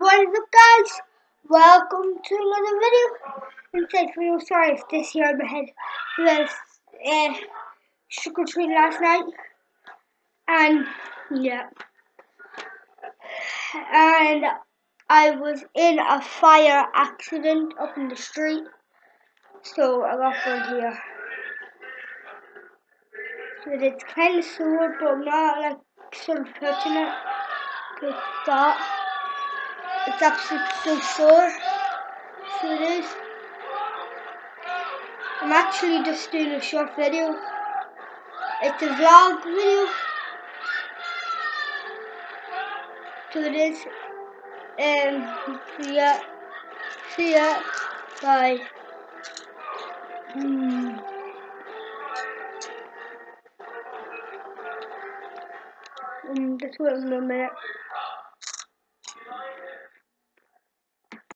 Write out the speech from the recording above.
What is up guys? Welcome to another video. Inside video, sorry if this on my head. Was uh, trick or treat last night. And yeah. And I was in a fire accident up in the street. So I got one here. So it's kind of sore, but I'm not like sort of touching it. Good thought. It's absolutely so sore. So it is. I'm actually just doing a short video. It's a vlog video. So it is. Um, see ya. See ya. Bye. Hmm. Um, that's what a minute.